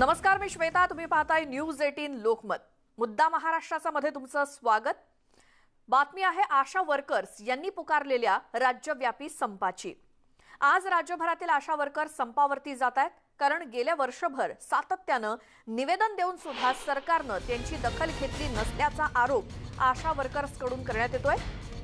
नमस्कार मी श्वेता. तुम्ही पाहताय न्यूज एटीन लोकमत. मुद्दा महाराष्ट्राचा मध्ये तुमचं स्वागत. बातमी आहे आशा वर्कर्स यांनी पुकारलेल्या राज्यव्यापी संपाची. आज राज्यभरातील आशा वर्कर्स संपावरती जात आहेत कारण गेल्या वर्षभर सातत्यानं निवेदन देऊन सुद्धा सरकारनं त्यांची दखल घेतली नसल्याचा आरोप आशा वर्कर्सकडून करण्यात येतोय.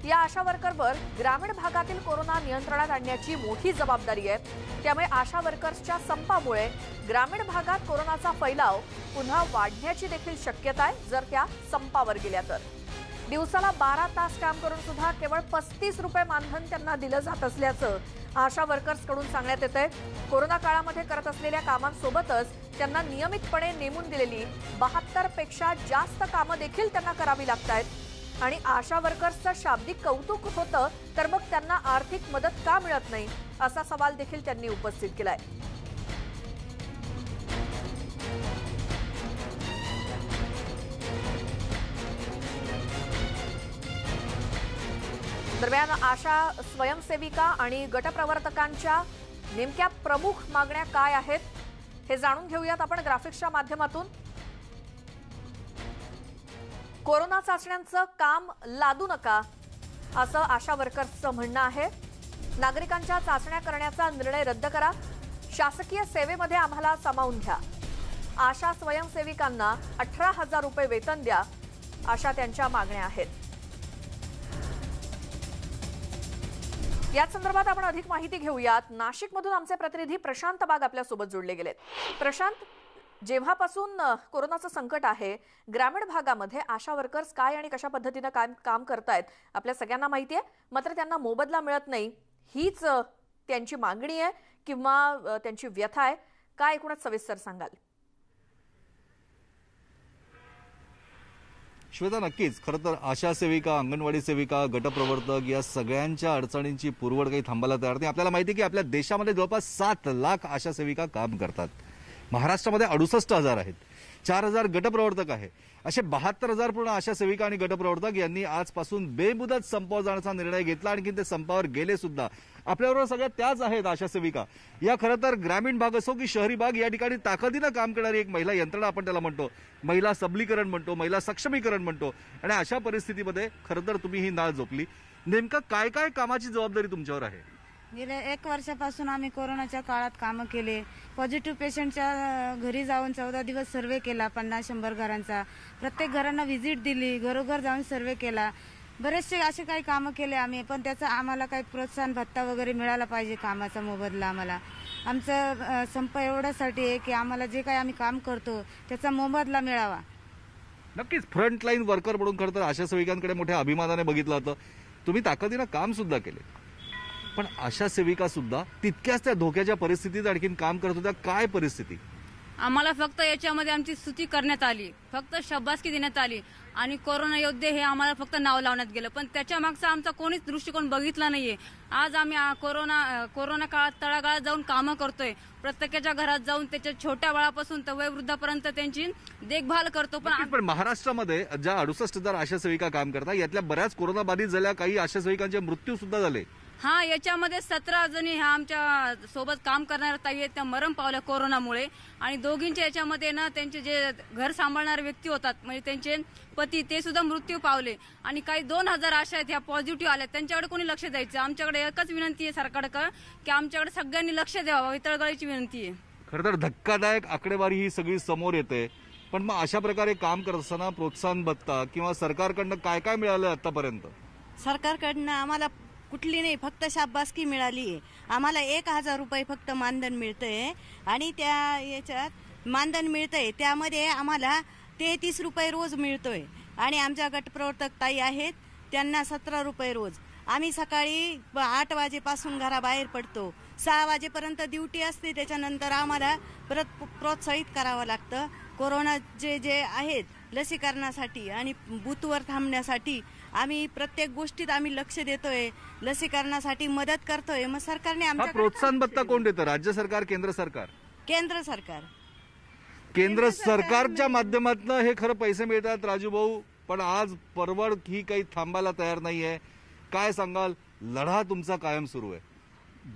या आशा वर्करवर ग्रामीण भागातील कोरोना नियंत्रणात आणण्याची मोठी जबाबदारी आहे. त्यामुळे आशा वर्कर्सच्या संपामुळे ग्रामीण भागात कोरोनाचा फैलाव पुन्हा वाढण्याची देखील शक्यता आहे जर त्या संपावर गेल्या तर. दिवसाला बारा तास काम करून सुद्धा केवळ पस्तीस रुपये मानधन त्यांना दिलं जात असल्याचं आशा वर्कर्सकडून सांगण्यात येत आहे कोरोना काळामध्ये करत असलेल्या कामांसोबतच त्यांना नियमितपणे नेमून दिलेली बहात्तरपेक्षा जास्त कामं देखील त्यांना करावी लागत आहेत आणि आशा वर्कर्सचं शाब्दिक कौतुक होतं तर मग त्यांना आर्थिक मदत का मिळत नाही? असा सवाल देखील त्यांनी उपस्थित केलाय. दरम्यान आशा स्वयंसेविका आणि गटप्रवर्तकांच्या नेमक्या प्रमुख मागण्या काय आहेत हे जाणून घेऊयात आपण ग्राफिक्सच्या माध्यमातून. कोरोना चाचण्यांचं काम लादू नका असं आशा वर्कर्सचं म्हणणं आहे. नागरिकांच्या चाचण्या करण्याचा निर्णय रद्द करा. शासकीय सेवेमध्ये आम्हाला सामावून घ्या. आशा स्वयंसेविकांना अठरा हजार रुपये वेतन द्या अशा त्यांच्या मागण्या आहेत. याच संदर्भात आपण अधिक माहिती घेऊयात. नाशिकमधून आमचे प्रतिनिधी प्रशांत बाग आपल्यासोबत जोडले गेलेत. प्रशांत जेव्हापासून कोरोनाचं संकट आहे ग्रामीण भागामध्ये आशा वर्कर्स काय आणि कशा पद्धतीनं काम काम करतायत आपल्या सगळ्यांना माहिती आहे. मात्र त्यांना मोबदला मिळत नाही. हीच त्यांची मागणी आहे किंवा त्यांची व्यथा आहे. काय एकूणच सविस्तर सांगाल? श्वेता नक्कीच. खरं तर आशा सेविका अंगणवाडी सेविका गटप्रवर्तक या सगळ्यांच्या अडचणींची पुरवड काही थांबायला तयार नाही. आपल्याला माहिती आहे की आपल्या देशामध्ये जवळपास सात लाख आशा सेविका काम करतात. महाराष्ट्रामध्ये अडुसष्ट हजार आहेत. चार हजार गटप्रवर्तक आहे. असे बहात्तर हजार पूर्ण आशा सेविका आणि गटप्रवर्तक यांनी आजपासून बेमुदत संपावर जाण्याचा निर्णय घेतला. आणखी ते संपावर गेले सुद्धा. आपल्याबरोबर सगळ्या त्याच आहेत आशा सेविका. या खरं तर ग्रामीण भाग असो की शहरी भाग या ठिकाणी ताकदीनं काम करणारी एक महिला यंत्रणा आपण त्याला म्हणतो. महिला सबलीकरण म्हणतो महिला सक्षमीकरण म्हणतो. आणि अशा परिस्थितीमध्ये खरं तर तुम्ही ही नाळ झोपली नेमकं काय काय कामाची जबाबदारी तुमच्यावर आहे? गेल्या एक वर्षापासून आम्ही कोरोनाच्या काळात कामं केले. पॉझिटिव्ह पेशंटच्या घरी जाऊन चौदा दिवस सर्वे केला पन्नास शंभर घरांचा. प्रत्येक घरांना व्हिजिट दिली घरोघर जाऊन सर्वे केला. बरेचसे असे काही कामं केले आम्ही पण त्याचा आम्हाला काही प्रोत्साहन भत्ता वगैरे मिळाला पाहिजे कामाचा मोबदला आम्हाला. आमचं संप एवढ्यासाठी आहे की आम्हाला जे काही आम्ही काम करतो त्याचा मोबदला मिळावा. नक्कीच फ्रंटलाईन वर्कर म्हणून खरं तर आशा सेविकांकडे मोठ्या अभिमानाने बघितलं होतं. तुम्ही ताकदीनं काम सुद्धा केले. पण आशा सेविका सुद्धा तितक्याच त्या धोक्याच्या परिस्थितीत आणखीन काम करत होत्या. काय परिस्थिती? आम्हाला फक्त याच्यामध्ये आमची स्तुती करण्यात आली. फक्त शब्बासकी देण्यात आली. आणि कोरोना योद्धे हे आम्हाला फक्त नाव लावण्यात गेलं. पण त्याच्या मागचा आमचा कोणीच दृष्टिकोन बघितला नाहीये. आज आम्ही कोरोना कोरोना काळात तळागाळात जाऊन कामं करतोय. प्रत्येकाच्या घरात जाऊन त्याच्या छोट्या बाळापासून तर वयोवृद्धापर्यंत त्यांची देखभाल करतो. पण महाराष्ट्रामध्ये ज्या अडुसष्ट हजार आशा सेविका काम करतात यातल्या बऱ्याच कोरोना बाधित झाल्या काही आशा सेविकांचे मृत्यू सुद्धा झाले. हा याच्यामध्ये सतरा जणी ह्या आमच्यासोबत काम करणाऱ्या ताई आहेत. त्या मरण पावल्या कोरोनामुळे. आणि दोघींच्या याच्यामध्ये ना त्यांचे जे घर सांभाळणारे व्यक्ती होतात म्हणजे त्यांचे पती ते सुद्धा मृत्यू पावले. आणि काही दोन हजार आशा आहेत ह्या पॉझिटिव्ह आल्या. त्यांच्याकडे कोणी लक्ष द्यायचं? आमच्याकडे एकच विनंती आहे सरकारकडे की आमच्याकडे सगळ्यांनी लक्ष द्यावं. ही तळगळीची विनंती आहे. खरं तर धक्कादायक आकडेवारी ही सगळी समोर येते. पण मग अशा प्रकारे काम करत असताना प्रोत्साहन भत्ता किंवा सरकारकडनं काय काय मिळालं आतापर्यंत? सरकारकडनं आम्हाला कुठली नाही फक्त शाबासकी मिळाली आहे. आम्हाला एक हजार रुपये फक्त मानधन मिळतंय आणि त्या याच्यात मानधन मिळतंय. त्यामध्ये आम्हाला तेहतीस रुपये रोज मिळतोय. आणि आमच्या गटप्रवर्तक ताई आहेत त्यांना सतरा रुपये रोज. आम्ही सकाळी ब- आठ वाजेपासून घराबाहेर पडतो. सहा वाजेपर्यंत ड्युटी असते त्याच्यानंतर आम्हाला परत प्रोत्साहित करावं लागतं. कोरोनाचे जे आहेत लसीकरणासाठी आणि बूथवर थांबण्यासाठी आम्ही प्रत्येक गोष्टीत आम्ही लक्ष देतोय लसीकरणासाठी मदत करतोय. मग सरकारने हा आमच्या प्रोत्साहन भत्ता कोण देतं? राज्य सरकार केंद्र सरकार? केंद्र सरकार. केंद्र सरकारच्या माध्यमातून हे खरं पैसे मिळतात राजू भाऊ पण आज परवड ही काही थांबायला तयार नाहीये. काय सांगाल? लढा तुमचा कायम सुरू आहे.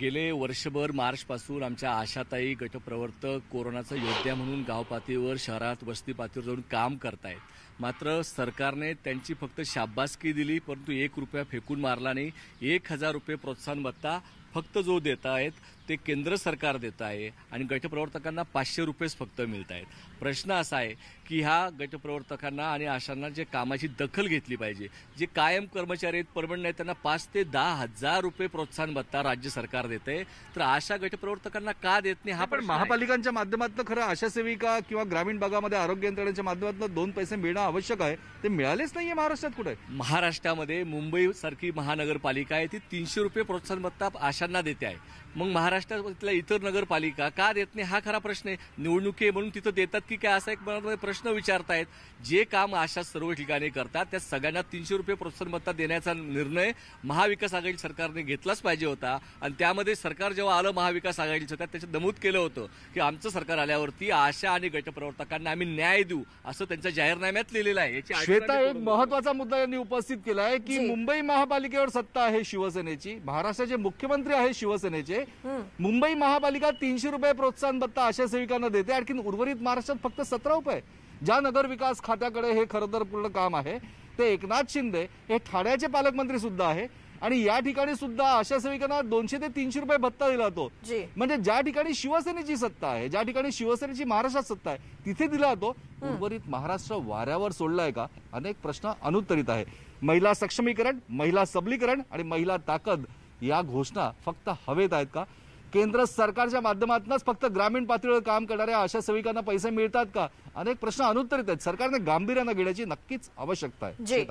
गेले वर्षभर मार्चपासून आमच्या आशाताई गटप्रवर्तक कोरोनाचा योद्धा म्हणून गाव पातळीवर शहरात वस्ती पातळीवर जाऊन काम करतायत. मात्र सरकारने त्यांची फक्त शाबासकी दिली परंतु एक रुपया फेकून मारला नाही. एक हजार रुपये प्रोत्साहन भत्ता फक्त जो देत आहेत ते केंद्र सरकार देत आहे आणि गटप्रवर्तकांना पाचशे रुपयेच फक्त मिळत आहेत. प्रश्न असा आहे की ह्या गटप्रवर्तकांना आणि आशांना जे कामाची दखल घेतली पाहिजे जे कायम कर्मचारी आहेत परमनंट आहेत त्यांना पाच ते दहा हजार रुपये प्रोत्साहन भत्ता राज्य सरकार देते तर आशा गटप्रवर्तकांना का देत नाही हा पण आहे. महापालिकांच्या माध्यमातून खरं आशा सेविका किंवा ग्रामीण भागामध्ये आरोग्य यंत्रणेच्या माध्यमातून दोन पैसे मिळणं आवश्यक आहे. ते मिळालेच नाहीये महाराष्ट्रात कुठे? महाराष्ट्रामध्ये मुंबई सारखी महानगरपालिका आहे ती तीनशे रुपये प्रोत्साहन भत्ता आशांना देते आहे. मग महाराष्ट्रातल्या इतर नगरपालिका का देत नाही? हा खरा प्रश्न आहे. निवडणुकी आहे म्हणून तिथं देतात की काय? असा एक मनामध्ये प्रश्न विचारतायत. जे काम आशा सर्व ठिकाणी करतात त्या सगळ्यांना तीनशे रुपये प्रोत्साहन भत्ता देण्याचा निर्णय महाविकास आघाडी सरकारने घेतलाच पाहिजे होता. आणि त्यामध्ये सरकार जेव्हा आलं महाविकास आघाडीचं त्यात त्याच्यात नमूद केलं होतं की आमचं सरकार आल्यावरती आशा आणि गटप्रवर्तकांना आम्ही न्याय देऊ असं त्यांच्या जाहीरनाम्यात लिहिलेलं आहे. श्वेता एक महत्त्वाचा मुद्दा यांनी उपस्थित केला आहे की जी. मुंबई महापालिकेवर सत्ता आहे शिवसेनेची. महाराष्ट्राचे मुख्यमंत्री आहे शिवसेनेचे. मुंबई महापालिका तीनशे रुपये प्रोत्साहन भत्ता आशा सेविकांना देते. आणखी उर्वरित महाराष्ट्रात फक्त सतरा रुपये. ज्या नगर विकास खात्याकडे हे खरं तर पूर्ण काम आहे ते एकनाथ शिंदे हे ठाण्याचे पालकमंत्री सुद्धा आहे. आणि या ठिकाणी सुद्धा आशा सेविकांना दोनशे ते तीनशे रुपये भत्ता दिला जातो म्हणजे ज्या ठिकाणी शिवसेनेची सत्ता आहे ज्या ठिकाणी शिवसेनेची महाराष्ट्रात सत्ता आहे तिथे दिला जातो उर्वरित महाराष्ट्र वाऱ्यावर सोडलाय का? अनेक प्रश्न अनुत्तरित आहे. महिला सक्षमीकरण महिला सबलीकरण आणि महिला ताकद या घोषणा फक्त हवेत आहेत का? केंद्र सरकारच्या माध्यमातूनच फक्त ग्रामीण पातळीवर काम करणाऱ्या आशा सेविकांना पैसे मिळतात का? अनेक प्रश्न अनुत्तरित आहेत. सरकारने गांभीर्यानं घेण्याची नक्कीच आवश्यकता आहे.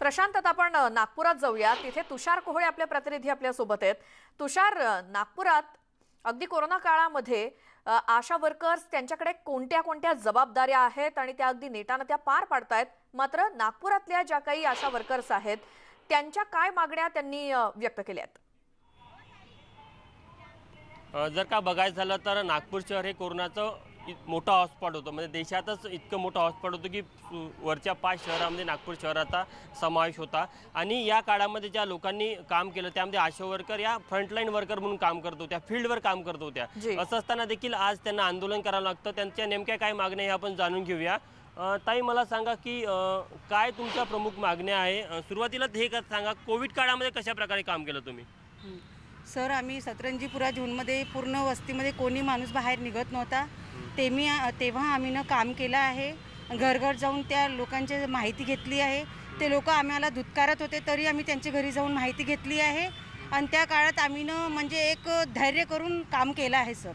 प्रशांत आता आपण नागपुरात जाऊया तिथे तुषार कोहळे आपले प्रतिनिधी आपल्यासोबत आहेत. तुषार नागपुरात अगदी कोरोना काळामध्ये आशा वर्कर्स त्यांच्याकडे कोणत्या कोणत्या जबाबदाऱ्या आहेत आणि त्या अगदी नेटानं त्या पार पाडतायत? मात्र नागपुरातल्या ज्या काही आशा वर्कर्स आहेत त्यांच्या काय मागण्या त्यांनी व्यक्त केल्या आहेत जर का बघायचं झालं तर नागपूर शहर हे कोरोनाचं मोठं हॉटस्पॉट होतं. म्हणजे देशातच इतकं मोठं हॉटस्पॉट होतं की वरच्या पाच शहरामध्ये नागपूर शहराचा समावेश होता. आणि या काळामध्ये ज्या लोकांनी काम केलं त्यामध्ये आशा वर्कर या फ्रंटलाईन वर्कर म्हणून काम करत होत्या फील्डवर काम करत होत्या. असं असताना देखील आज त्यांना आंदोलन करावं लागतं. त्यांच्या नेमक्या काय मागण्या हे आपण जाणून घेऊया. ताई मला सांगा की काय तुमच्या प्रमुख मागण्या आहे? सुरुवातीला हे का सांगा कोविड काळामध्ये कशा प्रकारे काम केलं तुम्ही? सर आम्ही सतरंजीपुरा झोनमध्ये पूर्ण वस्तीमध्ये कोणी माणूस बाहेर निघत नव्हता. ते मी तेव्हा आम्ही काम केलं आहे. घरघर जाऊन त्या लोकांची माहिती घेतली आहे. ते लोक आम्हाला धुतकारत होते तरी आम्ही त्यांच्या घरी जाऊन माहिती घेतली आहे. आणि त्या काळात आम्ही ना म्हणजे एक धैर्य करून काम केलं आहे सर.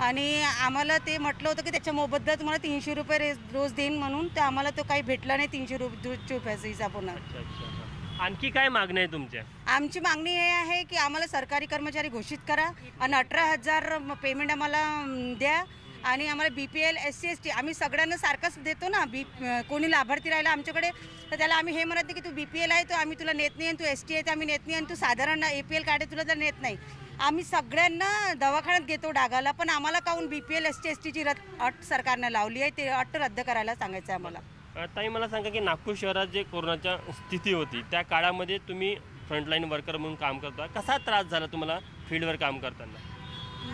आणि आम्हाला ते म्हटलं होतं की त्याच्या मोबदला तुम्हाला तीनशे रुपये रे- रोज देईन म्हणून तर आम्हाला तो काही भेटला नाही तीनशे रुपये रुपयाचा हिसाब होणार. अच्छा. आणखी काय मागणी आहे तुमच्या? आमची मागणी हे आहे की आम्हाला सरकारी कर्मचारी घोषित करा आणि अठरा हजार पेमेंट आम्हाला द्या. आणि आम्हाला B P L S C S T आम्ही सगळ्यांना सारखंच देतो ना. बी कोणी लाभार्थी राहिला आमच्याकडे तर त्याला आम्ही हे म्हणत नाही की तू बी पी एल आहे तो आम्ही तुला नेत नाही आणि तू एस टी आहे तर आम्ही नेत नाही आणि तू साधारण ए पी एल कार्ड आहे तुला तर नेत नाही. आम्ही सगळ्यांना दवाखान्यात घेतो डागाला पण आम्हाला काहून B P L S T S टीची रद्द अट सरकारनं लावली आहे ते अट रद्द करायला सांगायचं आहे आम्हाला. ताई मला सांगा की नागपूर शहरात जे कोरोनाच्या स्थिती होती त्या काळामध्ये तुम्ही फ्रंटलाईन वर्कर म्हणून काम करता. कसा त्रास झाला तुम्हाला फील्डवर काम करताना?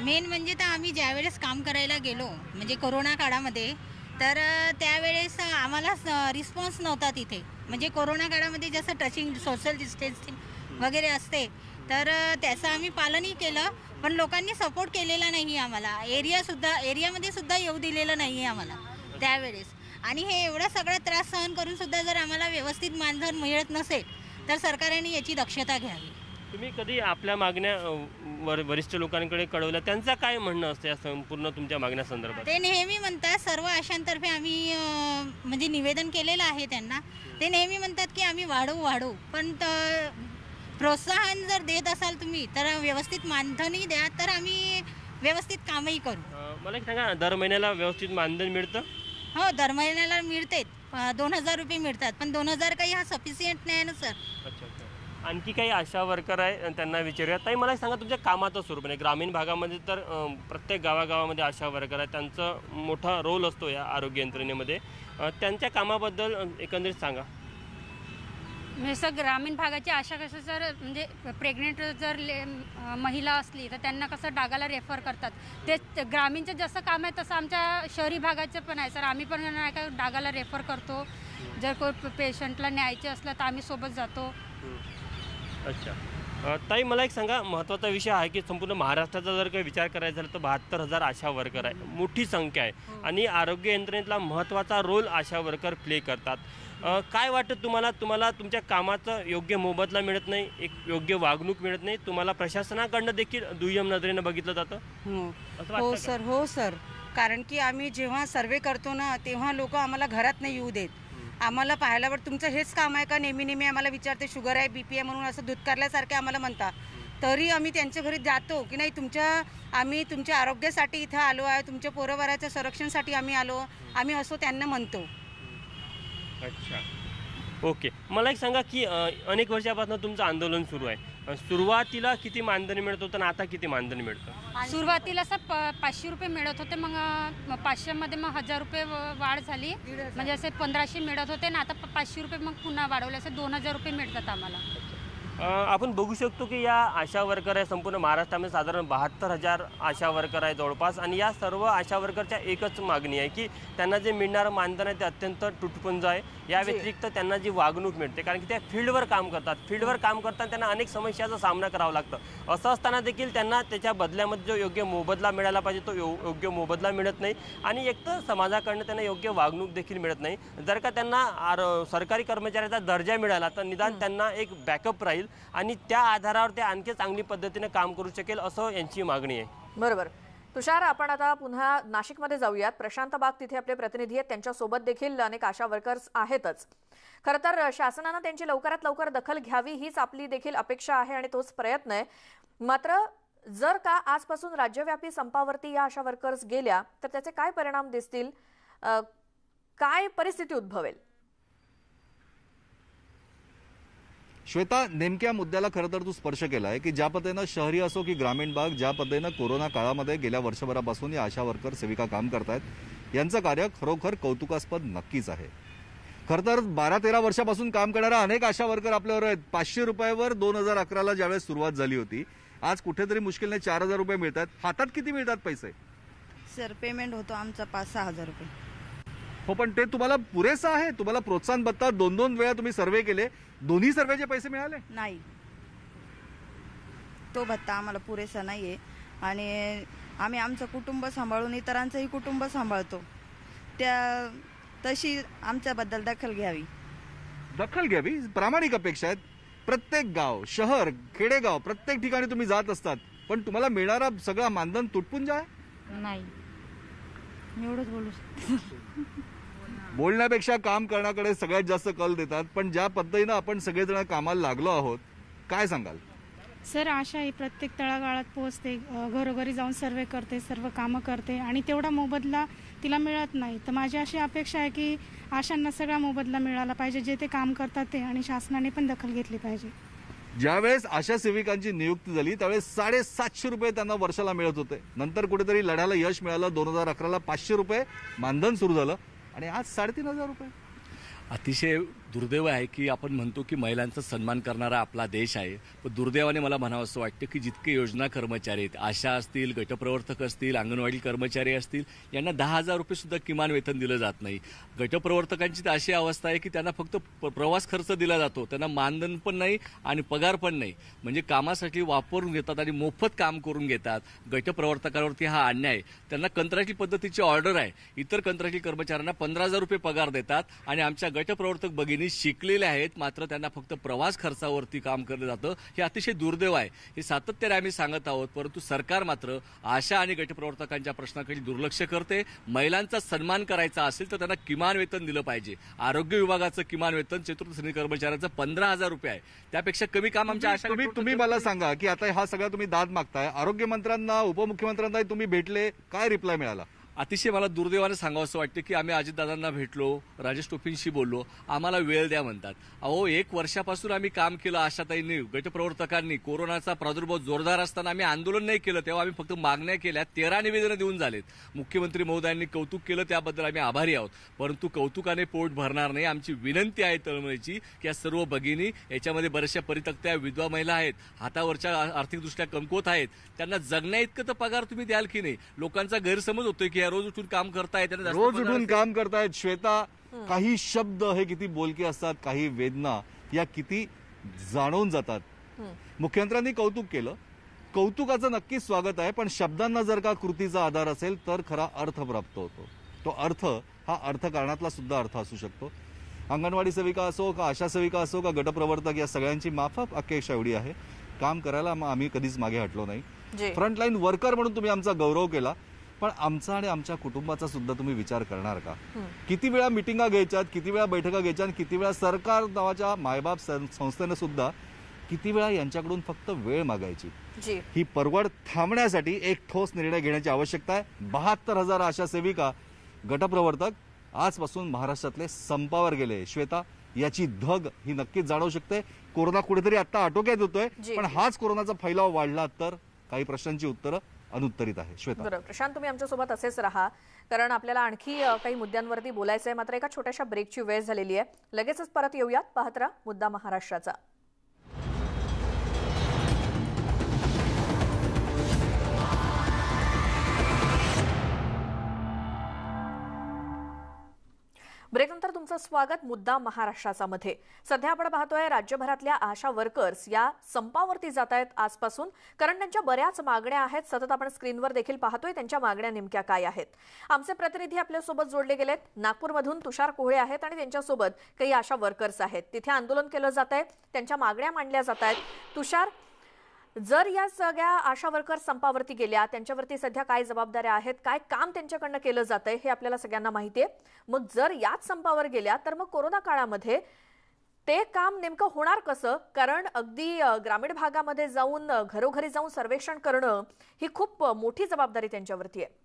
मेन म्हणजे तर आम्ही ज्यावेळेस काम करायला गेलो म्हणजे कोरोना काळामध्ये तर त्यावेळेस आम्हाला रिस्पॉन्स नव्हता तिथे. म्हणजे कोरोना काळामध्ये जसं टचिंग सोशल डिस्टन्सिंग वगैरे असते तर त्याचं आम्ही पालनही केलं पण लोकांनी सपोर्ट केलेला नाही आम्हाला. एरियासुद्धा एरियामध्ये सुद्धा येऊ दिलेलं नाही आहे आम्हाला त्यावेळेस. आणि हे एवढा सगळा त्रास सहन करून सुद्धा जर आम्हाला व्यवस्थित मानधन मिळत नसेल तर सरकारने याची दक्षता घ्यावी. तुम्ही कधी आपल्या मागण्या वर वरिष्ठ लोकांकडे कळवल्या त्यांचं काय म्हणणं असतं या संपूर्ण तुमच्या मागण्या संदर्भात? ते नेहमी म्हणतात सर्व आशांतर्फे आम्ही म्हणजे निवेदन केलेलं आहे त्यांना. ते नेहमी म्हणतात की आम्ही वाढवू वाढवू. पण प्रोत्साहन जर देत असाल तुम्ही तर व्यवस्थित मानधनही द्या तर आम्ही व्यवस्थित कामही करू. मला एक सांगा दर महिन्याला व्यवस्थित मानधन मिळतं? हो दर महिन्याला मिळते दोन हजार रुपये मिळतात. पण दोन हजार काही हा सफिशियंट नाही ना सर अच्छा अच्छा. आणखी काही आशा वर्कर आहे त्यांना विचारूया. ताई मला सांगा तुमच्या कामाचं स्वरूप आहे ग्रामीण भागामध्ये तर प्रत्येक गावागावामध्ये आशा वर्कर आहे त्यांचं मोठा रोल असतो या आरोग्य यंत्रणेमध्ये. त्यांच्या कामाबद्दल एकंदरीत सांगा. म्हणजे असं ग्रामीण भागाची आशा कसं जर म्हणजे प्रेग्नेंट जर ले महिला असली तर त्यांना कसं डागाला रेफर करतात. ते ग्रामीणचं जसं काम आहे तसं आमच्या शहरी भागाचं पण आहे. सर आम्ही पण नाही का डागाला रेफर करतो. जर कोण पेशंटला न्यायचे असलं तर आम्ही सोबत जातो. अच्छा. ताई मला एक सांगा. महत्त्वाचा विषय आहे की संपूर्ण महाराष्ट्राचा जर काही विचार करायचा झाला तर बहात्तर हजार आशा वर्कर आहे. मोठी संख्या आहे. आणि आरोग्य यंत्रणेतला महत्त्वाचा रोल आशा वर्कर प्ले करतात. काय वाटतं तुम्हाला? तुम्हाला तुमच्या कामाचं योग्य मोबदला मिळत नाही एक योग्य वागणूक मिळत नाही. तुम्हाला प्रशासनाकडनं देखील दुय्यम नजरेनं बघितलं जातं? हो. असं हो वाटतं का? सर हो सर. कारण की आम्ही जेव्हा सर्वे करतो ना तेव्हा लोक आम्हाला घरात नाही येऊ देत. आम्हाला पाहायला तुमचं हेच काम आहे का? नेहमी नेहमी आम्हाला विचारते शुगर आहे बीपी आहे म्हणून असं धुतकारल्यासारखे आम्हाला म्हणता तरी आम्ही त्यांच्या घरी जातो की नाही तुमच्या आम्ही तुमच्या आरोग्यासाठी इथं आलो आहे तुमच्या पोरबाराच्या संरक्षणासाठी आम्ही आलो. आम्ही असं त्यांना म्हणतो. अच्छा. ओके. मला एक सांगा की अ, अनेक वर्षापासून तुमचं आंदोलन सुरू आहे. अ, सुरुवातीला किती मानधन मिळत होतं आणि आता किती मानधन मिळतं? सुरुवातीला असं प पाचशे रुपये मिळत होते मग अं, पाचशेमध्ये मग हजार रुपये व- वाढ झाली. म्हणजे असे पंधराशे मिळत होते ना आता प- पाचशे रुपये मग पुन्हा वाढवले असे दोन हजार रुपये मिळतात आम्हाला. आपण बघू शकतो की या आशा वर्कर आहे संपूर्ण महाराष्ट्रामध्ये साधारण बहात्तर हजार आशा वर्कर आहे जवळपास. आणि या सर्व आशा वर्करच्या एकच मागणी आहे की त्यांना जे मिळणारं मानधन आहे ते अत्यंत तुटपुंज आहे. या व्यतिरिक्त त्यांना जी वागणूक मिळते कारण की त्या फील्डवर काम करतात. फील्डवर काम करताना त्यांना अनेक समस्याचा सामना करावा लागतं. असं असताना देखील त्यांना त्याच्या बदल्यामध्ये जो योग्य मोबदला मिळाला पाहिजे तो यो- योग्य मोबदला मिळत नाही. आणि एक तर समाजाकडनं त्यांना योग्य वागणूक देखील मिळत नाही. जर का त्यांना आर- सरकारी कर्मचाऱ्याचा दर्जा मिळाला तर निदान त्यांना एक बॅकअप राहील. आणि त्या आधारावर ते आणखी चांगली पद्धतीने काम करू शकेल असं यांची मागणी आहे. बरोबर. तुषार आपण आता पुन्हा नाशिकमध्ये जाऊयात. प्रशांत बाग तिथे आपले प्रतिनिधी आहेत. त्यांच्यासोबत देखील अनेक आशा वर्कर्स आहेतच. खरं तर शासनानं त्यांची लवकरात लवकर दखल घ्यावी हीच आपली देखील अपेक्षा आहे आणि तोच प्रयत्न आहे. मात्र जर का आजपासून राज्यव्यापी संपावरती या आशा वर्कर्स गेल्या तर त्याचे काय परिणाम दिसतील? काय परिस्थिती उद्भवेल? श्वेता नेमक्या मुद्द्याला खरं तर तू स्पर्श केला आहे की ज्या पद्धतीनं शहरी असो की ग्रामीण भाग ज्या पद्धतीनं कोरोना काळामध्ये गेल्या वर्षभरापासून या आशा वर्कर सेविका काम करतायत यांचं कार्य खरोखर कौतुकास्पद नक्कीच आहे. खरं तर बारा तेरा वर्षापासून काम करणाऱ्या अनेक आशा वर्कर आपल्यावर आहेत. पाचशे रुपयावर दोन हजार अकराला ज्यावेळेस सुरुवात झाली होती आज कुठेतरी मुश्किलने चार हजार रुपये मिळतात. हातात किती मिळतात पैसे? सर पेमेंट होतो आमचा पाच सहा हजार रुपये. हो पण ते तुम्हाला पुरेसं आहे? तुम्हाला प्रोत्साहन भत्ता दोन दोन वेळा तुम्ही सर्वे केले. दोन्ही सर्वेचे पैसे मिळाले? नाही. तो भत्ता आम्हाला पुरेसा नाही आहे आणि आम्ही आमचं कुटुंब सांभाळून इतरांचंही कुटुंब सांभाळतो. त्या तशी आमच्याबद्दल दखल घ्यावी. दखल घ्यावी? प्रामाणिक अपेक्षा आहेत. प्रत्येक गाव शहर खेडेगाव प्रत्येक ठिकाणी तुम्ही जात असतात. पण तुम्हाला मिळणारा सगळा मानधन तुटपुंज आहे? नाही. मी एवढंच बोलू शकते. बोलण्यापेक्षा काम करण्याकडे सगळ्यात जास्त कल देतात पण ज्या पद्धतीनं आपण सगळेजण कामाला लागलो आहोत काय सांगाल? सर आशा ही प्रत्येक तळागाळात पोहोचते घरोघरी जाऊन सर्वे करते सर्व कामं करते आणि तेवढा मोबदला तिला मिळत नाही. तर माझी अशी अपेक्षा आहे की आशांना सगळा मोबदला मिळाला पाहिजे जे ते काम करतात ते आणि शासनाने पण दखल घेतली पाहिजे. ज्यावेळेस आशा सेविकांची नियुक्ती झाली त्यावेळेस साडेसातशे रुपये त्यांना वर्षाला मिळत होते. नंतर कुठेतरी लढ्याला यश मिळालं दोन हजार अकराला पाचशे रुपये मानधन सुरू झालं. आणि आज साडेतीन हजार रुपये. अतिशय दुर्दैव आहे की आपण म्हणतो की महिलांचा सन्मान करणारा आपला देश आहे. पण दुर्दैवाने मला म्हणावं असं वाटतं की जितके योजना कर्मचारी आहेत आशा असतील गटप्रवर्तक असतील अंगणवाडी कर्मचारी असतील यांना दहा हजार रुपये सुद्धा किमान वेतन दिलं जात नाही. गटप्रवर्तकांची तर अशी अवस्था आहे की त्यांना फक्त प्रवास खर्च दिला जातो. त्यांना मानधन पण नाही आणि पगार पण नाही. म्हणजे कामासाठी वापरून घेतात आणि मोफत काम करून घेतात. गटप्रवर्तकांवरती हा अन्याय त्यांना कंत्राटी पद्धतीची ऑर्डर आहे. इतर कंत्राटी कर्मचाऱ्यांना पंधरा हजार रुपये पगार देतात आणि आमच्या गटप्रवर्तक भगिनी शिकलेल्या आहेत मात्र त्यांना फक्त प्रवास खर्चावरती काम केलं जातं हे अतिशय दुर्दैव आहे. हे सातत्याने आम्ही सांगत आहोत परंतु सरकार मात्र आशा आणि गटप्रवर्तकांच्या प्रश्नाकडे दुर्लक्ष करते. महिलांचा सन्मान करायचा असेल तर त्यांना किमान वेतन दिलं पाहिजे. आरोग्य विभागाचं किमान वेतन चतुर्थ श्रेणी कर्मचाऱ्यांचं पंधरा हजार रुपये आहे. त्यापेक्षा कमी काम आमच्या आशा तुम्ही तुम्ही मला सांगा की आता हा सगळा तुम्ही दाद मागताय. आरोग्य मंत्र्यांना उपमुख्यमंत्र्यांना तुम्ही भेटले. काय रिप्लाय मिळाला? अतिशय मला दुर्दैवाने सांगावं असं वाटतं की आम्ही अजितदादांना भेटलो राजेश टोपींशी बोललो आम्हाला वेळ द्या म्हणतात. अहो एक वर्षापासून आम्ही काम केलं आशाताईंनी गटप्रवर्तकांनी कोरोनाचा प्रादुर्भाव जोरदार असताना आम्ही आंदोलन नाही केलं तेव्हा आम्ही फक्त मागण्या केल्या तेरा निवेदनं देऊन झालेत. मुख्यमंत्री महोदयांनी कौतुक केलं त्याबद्दल आम्ही आभारी आहोत. परंतु कौतुकाने पोट भरणार नाही आमची विनंती आहे तळमळीची की या सर्व भगिनी याच्यामध्ये बऱ्याचशा परितक्त्या विधवा महिला आहेत हातावरच्या आर्थिकदृष्ट्या कमकुवत आहेत त्यांना जगण्या इतकं तर पगार तुम्ही द्याल की नाही? लोकांचा गैरसमज होतोय की या रोज उठून काम करतायत त्यांना जास्त रोज पगार उठून असेल. काम करतायत श्वेता काही शब्द हे किती बोलके असतात काही वेदना या किती जाणवून जातात. मुख्यमंत्र्यांनी कौतुक केलं. कौतुकाचं नक्कीच स्वागत आहे पण शब्दांना जर का कृतीचा आधार असेल तर खरा अर्थ प्राप्त होतो. तो अर्थ हा अर्थकारणातला सुद्धा अर्थ असू शकतो. अंगणवाडी सेविका असो का आशा सेविका असो का गटप्रवर्तक या सगळ्यांची माफक अपेक्षा एवढी आहे. काम करायला मग आम्ही कधीच मागे हटलो नाही. जी. फ्रंटलाईन वर्कर म्हणून तुम्ही आमचा गौरव केला. पण आमचा आणि आमच्या कुटुंबाचा सुद्धा तुम्ही विचार करणार का? किती वेळा मिटिंगा घ्यायच्यात किती वेळा बैठका घ्यायच्या आणि किती वेळा सरकार नावाच्या मायबाप संस्थेनं सुद्धा किती वेळा यांच्याकडून फक्त वेळ मागायची? ही परवड थांबण्यासाठी एक ठोस निर्णय घेण्याची आवश्यकता आहे. बहात्तर हजार आशा सेविका गटप्रवर्तक आजपासून महाराष्ट्रातले संपावर गेले. श्वेता याची धग ही नक्कीच जाणवू शकते. कोरोना कुठेतरी आता आटोक्यात येतोय. पण हाच कोरोनाचा फैलाव वाढला तर? काही प्रश्नांची उत्तरं? अनुत्तरित आहे. श्वेता. बरोबर प्रशांत तुम्ही आमच्यासोबत असेच राहा. कारण आपल्याला आणखी काही मुद्द्यांवरती बोलायचं आहे मात्र एका छोट्याशा ब्रेकची वेळ झालेली आहे. लगेचच परत येऊयात. पाहत्रा मुद्दा महाराष्ट्राचा. ब्रेकनंतर तुमचं स्वागत मुद्दा महाराष्ट्राचा मध्ये. सध्या आपण पाहतोय राज्यभरातल्या आशा वर्कर्स या संपावरती जात आहेत आजपासून. कारण त्यांच्या बऱ्याच मागण्या आहेत. सतत आपण स्क्रीनवर देखील पाहतोय त्यांच्या मागण्या नेमक्या काय आहेत. आमचे प्रतिनिधी आपल्यासोबत जोडले गेलेत. नागपूरमधून तुषार कोहळे आहेत आणि त्यांच्यासोबत काही आशा वर्कर्स आहेत. तिथे आंदोलन केलं जात आहे त्यांच्या मागण्या मांडल्या जात आहेत तुषार जर या सगळ्या आशा वर्कर संपावरती गेल्या त्यांच्यावरती सध्या काय जबाबदाऱ्या आहेत काय काम त्यांच्याकडनं केलं जात आहे हे आपल्याला सगळ्यांना माहिती आहे. मग जर याच संपावर गेल्या तर मग कोरोना काळामध्ये ते काम नेमकं होणार कसं? कारण अगदी ग्रामीण भागामध्ये जाऊन घरोघरी जाऊन सर्वेक्षण करणं ही खूप मोठी जबाबदारी त्यांच्यावरती आहे.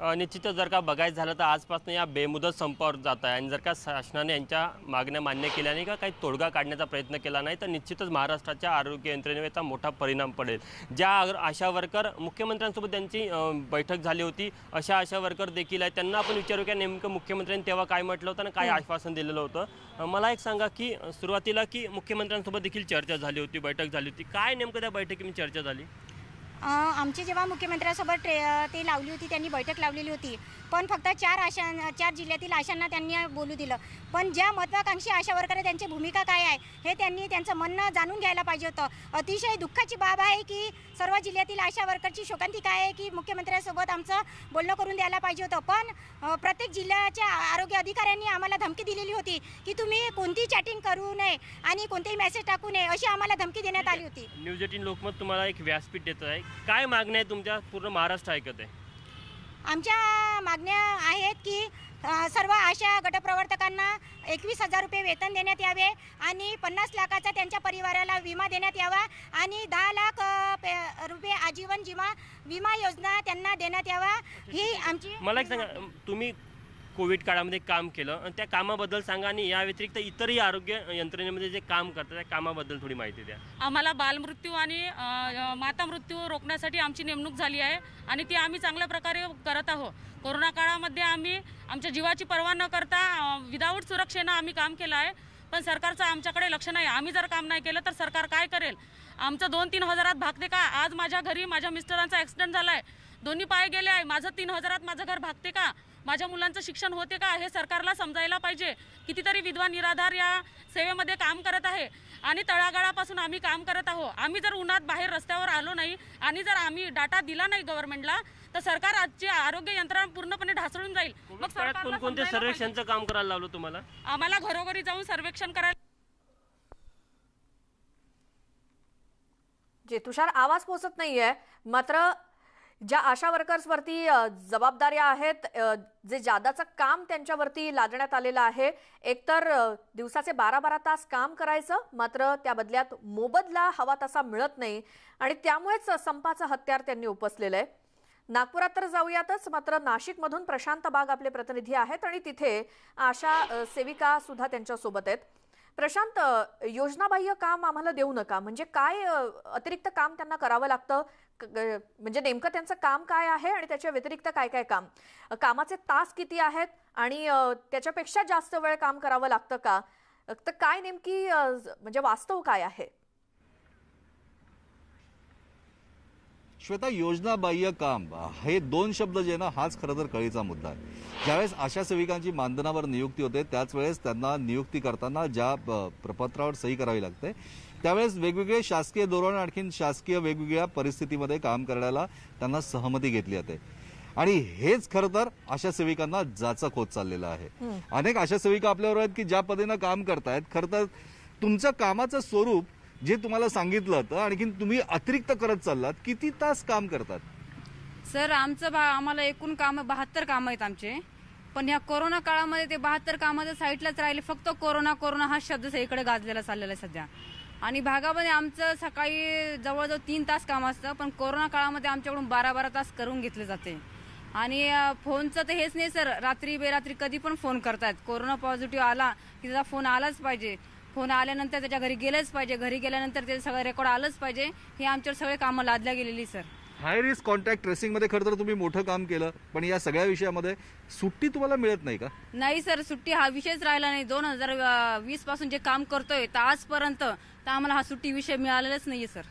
निश्चितच जर का बघायचं झालं तर आजपासून या बेमुदत संपावर जात आहे. आणि जर का शासनाने यांच्या मागण्या मान्य केल्या नाही का काही तोडगा काढण्याचा प्रयत्न केला नाही तर निश्चितच महाराष्ट्राच्या आरोग्य यंत्रणेवर याचा मोठा परिणाम पडेल. ज्या आशा वर्कर मुख्यमंत्र्यांसोबत त्यांची बैठक झाली होती अशा आशा वर्कर देखील आहेत. त्यांना आपण विचारू की नेमकं मुख्यमंत्र्यांनी तेव्हा काय म्हटलं होतं आणि काय आश्वासन दिलेलं होतं. मला एक सांगा की सुरुवातीला की मुख्यमंत्र्यांसोबत देखील चर्चा झाली होती बैठक झाली होती. काय नेमकं त्या बैठकीमध्ये चर्चा झाली? आमची जेव्हा मुख्यमंत्र्यांसोबत ट्रे ते लावली होती त्यांनी बैठक लावलेली होती पण फक्त चार आशा चार जिल्ह्यातील आशांना त्यांनी बोलू दिलं. पण ज्या महत्वाकांक्षी आशा वर्कर आहे त्यांची भूमिका काय आहे हे त्यांनी त्यांचं म्हणणं जाणून घ्यायला पाहिजे होतं. अतिशय दुःखाची बाब आहे की सर्व जिल्ह्यातील आशा वर्करची शोकांतिका आहे की मुख्यमंत्र्यांसोबत आमचं बोलणं करून द्यायला पाहिजे होतं. पण प्रत्येक जिल्ह्याच्या आरोग्य अधिकाऱ्यांनी आम्हाला धमकी दिलेली होती की तुम्ही कोणती चॅटिंग करू नये आणि कोणतेही मेसेज टाकू नये अशी आम्हाला धमकी देण्यात आली होती. न्यूज एटीन लोकमत तुम्हाला एक व्यासपीठ देत आहे. काय मागण्या आहे तुमच्या पूर्ण महाराष्ट्र ऐकत आहे? आमच्या मागण्या आहेत की सर्व आशा गटप्रवर्तकांना एकवीस हजार रुपये वेतन देण्यात यावे आणि पन्नास लाखाचा त्यांच्या परिवाराला विमा देण्यात यावा आणि दहा लाख रुपये आजीवन विमा विमा योजना त्यांना देण्यात यावा. ही आमची मला एक सांगा तुम्ही कोविड काळामध्ये काम केलं. आणि त्या कामाबद्दल सांगा आणि या व्यतिरिक्त इतरही आरोग्य यंत्रणेमध्ये जे काम करतात त्या कामाबद्दल थोडी माहिती द्या. आम्हाला बालमृत्यू आणि माता मृत्यू रोखण्यासाठी आमची नेमणूक झाली आहे आणि ती आम्ही चांगल्या प्रकारे करत आहोत. कोरोना काळामध्ये आम्ही आमच्या जीवाची पर्वा न करता विदाऊट सुरक्षेनं आम्ही काम केलं आहे. पण सरकारचं आमच्याकडे लक्ष नाही. आम्ही जर काम नाही केलं तर सरकार काय करेल? आमचं दोन तीन हजारात भागते का? आज माझ्या घरी माझ्या मिस्टरांचा ॲक्सिडेंट झाला आहे दोन्ही पाय गेले आहे. माझं तीन हजारात माझं घर भागते का? माझ्या मुलांचं शिक्षण होते का हे सरकारला समजायला पाहिजे. कितीतरी विधवा निराधार या सेवेमध्ये काम करत आहे. आणि तळागाळापासून आम्ही काम करत आहोत आम्ही जर उन्हात बाहेर रस्त्यावर आलो नाही आणि जर आम्ही डाटा दिला नाही गव्हर्नमेंटला तर सरकार आजची आरोग्य यंत्रणा पूर्णपणे ढासळून जाईल. मग कोणकोणत्या. सर्वेक्षणचं काम करायला लावलं तुम्हाला? आम्हाला घरोघरी जाऊन सर्वेक्षण करायला जे तुषार आवाज पोचत नाहीये. मात्र ज्या आशा वर्कर्सवरती जबाबदाऱ्या आहेत जे जादाचं काम त्यांच्यावरती लादण्यात आलेलं आहे एकतर दिवसाचे बारा बारा तास काम करायचं मात्र त्या बदल्यात मोबदला हवा तसा मिळत नाही आणि त्यामुळेच संपाचं हत्यार त्यांनी उपसलेलं आहे. नागपुरात तर जाऊयातच मात्र नाशिकमधून प्रशांत बाग आपले प्रतिनिधी आहेत आणि तिथे आशा सेविका सुद्धा त्यांच्यासोबत आहेत. प्रशांत योजनाबाह्य काम आम्हाला देऊ नका म्हणजे काय अतिरिक्त काम त्यांना करावं लागतं? म्हणजे नेमकं त्यांचं काम काय आहे आणि त्याच्या व्यतिरिक्त काय काय काम? कामाचे तास किती आहेत आणि त्याच्यापेक्षा जास्त वेळ काम करावं लागतं का? तर काय नेमकी म्हणजे वास्तव काय आहे? श्वेता योजनाबाह्य काम. हे दोन शब्द जे ना हाच खरं तर कळीचा मुद्दा आहे. ज्यावेळेस आशा सेविकांची मानधनावर नियुक्ती होते त्याच वेळेस त्यांना नियुक्ती करताना ज्या प्रपत्रावर सही करावी लागते त्यावेळेस वेगवेगळे शासकीय धोरण आणखीन शासकीय वेगवेगळ्या परिस्थितीमध्ये काम करण्याला त्यांना सहमती घेतली जाते. आणि हेच खरं तर आशा सेविकांना जाचक होत चाललेलं आहे. अनेक आशा सेविका आपल्यावर आहेत की ज्या पद्धतीनं काम करतायत खरं तर तुमचं कामाचं स्वरूप जे तुम्हाला सांगितलं होतं आणखीन तुम्ही अतिरिक्त करत चाललात किती तास काम करतात? सर आमचं बा आम्हाला एकूण काम बहात्तर कामं आहेत आमचे. पण ह्या कोरोना काळामध्ये ते बहात्तर कामाच्या साईडलाच राहिले फक्त कोरोना कोरोना हा शब्द सगळीकडे गाजलेला चाललेला आहे सध्या. आणि भागामध्ये आमचं सकाळी जवळजवळ तीन तास काम असतं पण कोरोना काळामध्ये आमच्याकडून बारा बारा तास करून घेतले जाते. आणि फोनचं तर हेच नाही सर रात्री बेरात्री कधी पण फोन करतायत. कोरोना पॉझिटिव्ह आला की त्याचा फोन आलाच पाहिजे. फोन आल्यानंतर त्याच्या घरी गेलंच पाहिजे. घरी गेल्यानंतर त्याचं सगळं रेकॉर्ड आलंच पाहिजे. हे आमच्यावर सगळे कामं लादल्या गेलेली सर. हाय रिस्क कॉन्टॅक्ट ट्रेसिंगमध्ये खरं तर तुम्ही मोठं काम केलं पण या सगळ्या विषयामध्ये सुट्टी तुम्हाला मिळत नाही का? नाही सर सुट्टी हा विषयच राहिला नाही. दोन हजार वीसपासून जे काम करतोय तर आजपर्यंत तर आम्हाला हा सुट्टी विषय मिळालेलाच नाहीये सर.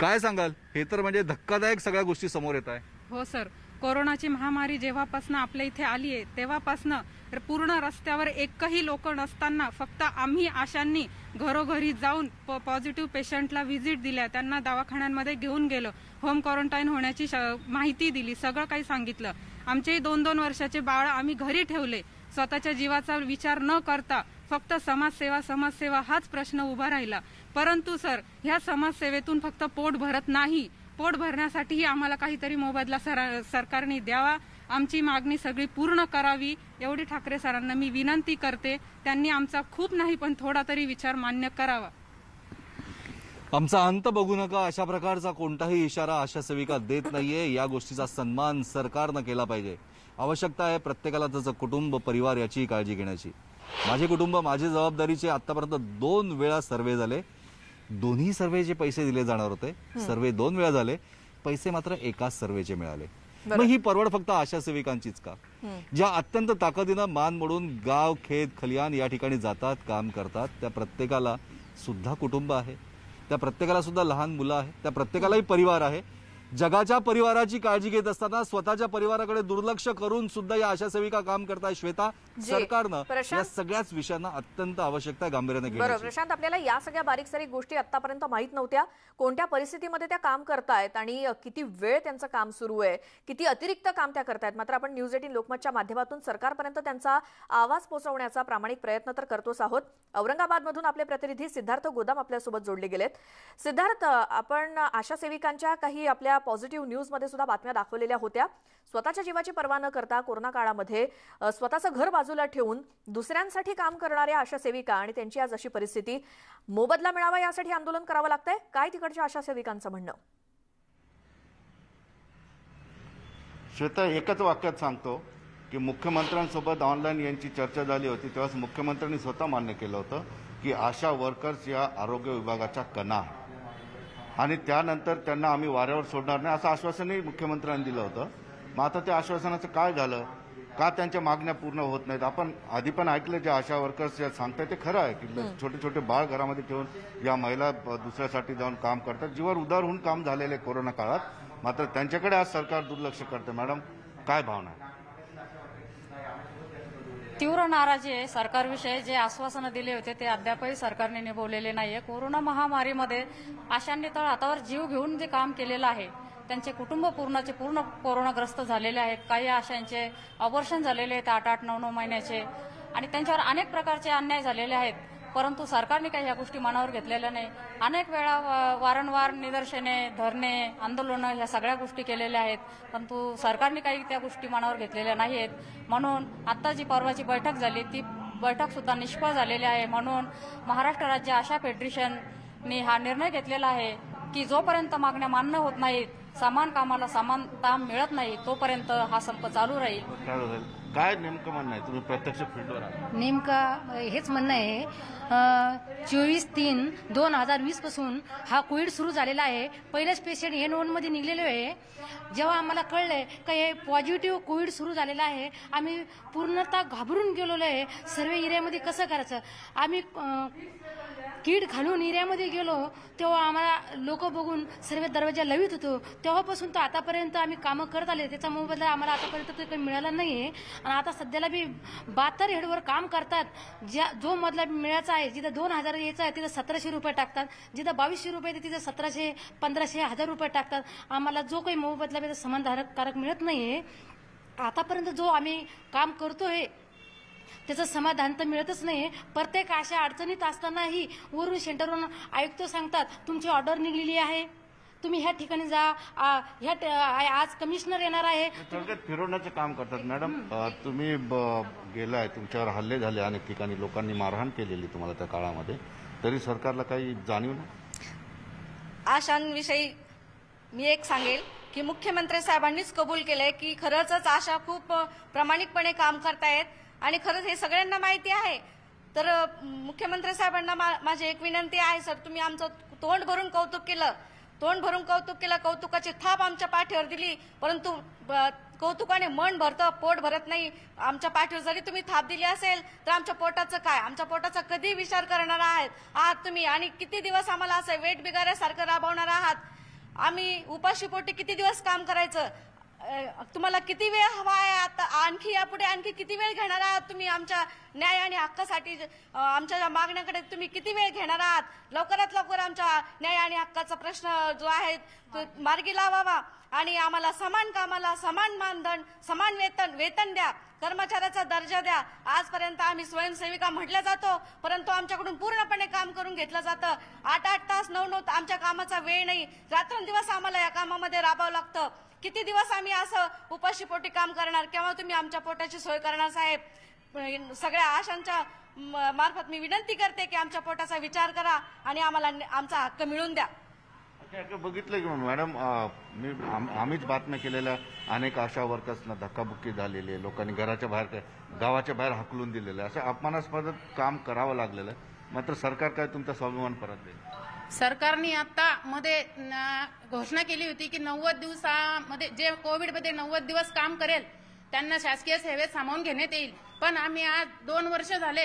काय सांगाल? हे तर म्हणजे धक्कादायक सगळ्या गोष्टी समोर येत आहे. हो सर. कोरोनाची महामारी जेव्हापासनं आपल्या इथे आली आहे तेव्हापासनं पूर्ण रस्त्यावर एकही लोक नसताना फक्त आम्ही आशांनी घरोघरी जाऊन प पॉझिटिव्ह पेशंटला व्हिजिट दिल्या. त्यांना दवाखान्यांमध्ये घेऊन गेलो. होम क्वारंटाईन होण्याची श- माहिती दिली. सगळं काही सांगितलं. आमचे दोन दोन वर्षाचे बाळ आम्ही घरी ठेवले. स्वतःच्या जीवाचा विचार न करता फक्त समाजसेवा समाजसेवा हाच प्रश्न उभा राहिला. परंतु सर ह्या समाजसेवेतून फक्त पोट भरत नाही. पोट भरण्यासाठीही आम्हाला काहीतरी मोबदला सरा- सरकारने द्यावा. आमची मागणी सगळी पूर्ण करावी एवढी ठाकरे सरांना मी विनंती करते. त्यांनी आमचा खूप नाही पण थोडा तरी विचार मान्य करावा. आमचा अंत बघू नका. अशा प्रकारचा कोणताही इशारा आशा सेविका देत नाहीये. या गोष्टीचा सन्मान सरकारनं केला पाहिजे. आवश्यकता आहे प्रत्येकाला त्याचं कुटुंब परिवार याची काळजी घेण्याची. माझे कुटुंब माझी जबाबदारीचे आतापर्यंत दोन वेळा सर्वे झाले. दोन्ही सर्वेचे पैसे दिले जाणार होते. सर्वे दोन वेळा झाले. पैसे मात्र एकाच सर्वेचे मिळाले. मग ही परवड फक्त आशा सेविकांचीच का? ज्या अत्यंत ताकदीनं मान मोडून गाव खेत खलियान या ठिकाणी जातात काम करतात त्या प्रत्येकाला सुद्धा कुटुंब आहे. त्या प्रत्येकाला सुद्धा लहान मुलं आहे त्या प्रत्येकालाही परिवार आहे. जगाच्या परिवाराची काळजी घेत असताना स्वतःच्या परिवाराकडे दुर्लक्ष करून सुद्धा या आशा सेविका काम करताय श्वेता. सरकारनं या सगळ्याच विषयांना अत्यंत आवश्यकता गांभीर्याने बरोबर. प्रशांत आपल्याला या सगळ्या बारीक सारीक गोष्टी आतापर्यंत माहीत नव्हत्या. कोणत्या परिस्थितीमध्ये त्या काम करतायत आणि किती वेळ त्यांचं काम सुरू आहे किती अतिरिक्त काम त्या करतायत? मात्र आपण न्यूज एटीन लोकमतच्या माध्यमातून सरकारपर्यंत त्यांचा आवाज पोहोचवण्याचा प्रामाणिक प्रयत्न तर करतोच आहोत. औरंगाबादमधून आपले प्रतिनिधी सिद्धार्थ गोदाम आपल्यासोबत जोडले गेलेत. सिद्धार्थ आपण आशा सेविकांच्या काही आपल्या पॉझिटिव्ह न्यूजमध्ये सुद्धा बातम्या दाखवलेल्या होत्या. स्वतःच्या जीवाची पर्वा न करता कोरोना काळामध्ये स्वतःचं घर बाजूला ठेवून दुसऱ्यांसाठी काम करणाऱ्या आशा सेविका आणि त्यांची आज अशी परिस्थिती मोबदला मिळावा यासाठी आंदोलन करावं लागतंय? काय तिकडच्या आशा सेविकांचं म्हणणं? श्वेता एकच वाक्यात सांगतो की मुख्यमंत्र्यांसोबत ऑनलाईन यांची चर्चा झाली होती. तेव्हाच मुख्यमंत्र्यांनी स्वतः मान्य केलं होतं की आशा वर्कर्स या आरोग्य विभागाच्या कणा आहेत. आणि त्यानंतर त्यांना आम्ही वाऱ्यावर सोडणार नाही असं आश्वासनही मुख्यमंत्र्यांनी दिलं होतं. मग आता त्या आश्वासनाचं काय झालं? का त्यांच्या मागण्या पूर्ण होत नाहीत? आपण आधी पण ऐकलं जे आशा वर्कर्स जे सांगतायत ते खरं आहे की छोटे छोटे बाळ घरामध्ये ठेवून या महिला दुसऱ्यासाठी जाऊन काम करतात. जीवर उदार होऊन काम झालेलं आहे कोरोना काळात. मात्र त्यांच्याकडे आज सरकार दुर्लक्ष करते मॅडम काय भावना आहे? तीव्र नाराजी आहे. सरकारविषयी जे आश्वासनं दिले होते ते अद्यापही सरकारने निभवलेले नाहीये. कोरोना महामारीमध्ये आशांनी तर हातावर जीव घेऊन जे काम केलेलं आहे त्यांचे कुटुंब पूर्णचे पूर्ण कोरोनाग्रस्त झालेले आहेत. काही आशांचे ऑपरेशन झालेले आहेत आठ आठ नऊ नऊ महिन्याचे. आणि त्यांच्यावर अनेक प्रकारचे अन्याय झालेले आहेत. परंतु सरकारने काही या गोष्टी मनावर घेतलेल्या नाही. अनेक वेळा वारंवार निदर्शने धरणे आंदोलनं ह्या सगळ्या गोष्टी केलेल्या आहेत. परंतु सरकारने काही त्या गोष्टी मनावर घेतलेल्या नाही आहेत म्हणून आता जी परवाची बैठक झाली ती बैठक सुद्धा निष्फळ झालेली आहे. म्हणून महाराष्ट्र राज्य आशा फेडरेशनने हा निर्णय घेतलेला आहे की जोपर्यंत मागण्या मान्य होत नाहीत समान कामाला समान काम मिळत नाही तोपर्यंत हा संप चालू राहील. काय नेमकं म्हणणं आहे? तुम्ही प्रत्यक्ष फील्डवर आहात. नेमका हेच म्हणणं आहे चोवीस तीन दोन हजार वीसपासून हा कोविड सुरू झालेला आहे. पहिलेच पेशंट हे नोंदमध्ये निघलेलो आहे. जेव्हा आम्हाला कळलंय का हे पॉझिटिव्ह कोविड सुरू झालेला आहे आम्ही पूर्णतः घाबरून गेलेलो आहे. सर्व एरियामध्ये कसं करायचं? आम्ही कीड घालून एरियामध्ये गेलो तेव्हा आम्हाला लोक बघून सर्व दरवाजा लवित होतो. तेव्हापासून तर आतापर्यंत आम्ही कामं करत आले. त्याचा मोबदला आम्हाला आतापर्यंत तो काही मिळाला नाही आहे आणि आता सध्याला बी बहात्तर हेडवर काम करतात. ज्या जो मधला मिळायचा आहे जिथं दोन हजार यायचा आहे तिथं सतराशे रुपये टाकतात. जिथं बावीसशे रुपये तिथं सतराशे पंधराशे हजार रुपये टाकतात. आम्हाला जो काही मोबदला समानधारक कारक मिळत नाही आहे आतापर्यंत जो आम्ही काम करतोय त्याचं समाधान तर मिळतच नाही प्रत्येक अशा अडचणीत असतानाही वरून सेंटरवरून आयुक्त सांगतात तुमची ऑर्डर निघलेली आहे. तुम्ही ह्या ठिकाणी जा. ह्या आज कमिशनर येणार आहे. थोडक्यात फिरवण्याचं काम करतात मॅडम. तुम्ही ब- गेलाय तुमच्यावर हल्ले झाले अनेक ठिकाणी लोकांनी मारहाण केलेली तुम्हाला त्या काळामध्ये. तरी सरकारला काही जाणीव नाही? आशांविषयी मी एक सांगेल की मुख्यमंत्री साहेबांनीच कबूल केलंय की खरंच आशा खूप प्रामाणिकपणे काम करतायत. आणि खरंच हे सगळ्यांना माहिती आहे. तर मुख्यमंत्री साहेबांना मा- माझी एक विनंती आहे सर तुम्ही आमचं तोंड भरून कौतुक केलं. तोंड भरून कौतुक केलं कौतुकाची थाप आमच्या पाठीवर दिली. परंतु ब- कौतुकाने मन भरतं पोट भरत नाही. आमच्या पाठीवर जरी तुम्ही थाप दिली असेल तर आमच्या पोटाचं काय? आमच्या पोटाचा कधी विचार करणार आहात? आहात तुम्ही. आणि किती दिवस आम्हाला असं वेट बिगाऱ्यासारखं राबवणार आहात? आम्ही उपाशीपोटी किती दिवस काम करायचं? तुम्हाला किती वेळ हवा आहे आता? आणखी यापुढे आणखी किती वेळ घेणार आहात तुम्ही आमच्या न्याय आणि हक्कासाठी? आमच्या मागण्याकडे तुम्ही किती वेळ घेणार आहात? लवकरात लवकर आमच्या न्याय आणि हक्काचा प्रश्न जो आहे तो मार्गी लावावा आणि आम्हाला समान कामाला समान मानधन समान वेतन वेतन द्या. कर्मचाऱ्याचा दर्जा द्या. आजपर्यंत आम्ही स्वयंसेविका म्हटल्या जातो परंतु आमच्याकडून पूर्णपणे काम करून घेतलं जातं. आठ आठ तास नऊ नऊ आमच्या कामाचा वेळ नाही. रात्रंदिवस आम्हाला या कामामध्ये राबावं लागतं. किती दिवस आम्ही असं उपाशीपोटी काम करणार? केव्हा तुम्ही आमच्या पोटाची सोय करणार साहेब? सगळ्या आशांच्या मार्फत मी विनंती करते की आमच्या पोटाचा विचार करा आणि आम्हाला आमचा हक्क मिळून द्या. बघितलं की मॅडम मी आम्हीच बातम्या केलेल्या अनेक आशा वर्कर्सना धक्काबुक्की झालेली आहे. लोकांनी घराच्या बाहेर गावाच्या बाहेर हकलून दिलेलं आहे. असं अपमानास्पद काम करावं लागलेलं आहे. मात्र सरकार काय तुमचा स्वाभिमान परत देईल? सरकारने आता मध्ये घोषणा केली होती की नव्वद दिवसामध्ये जे कोविडमध्ये नव्वद दिवस काम करेल त्यांना शासकीय सेवेत सामावून घेण्यात येईल. पण आम्ही आज दोन वर्ष झाले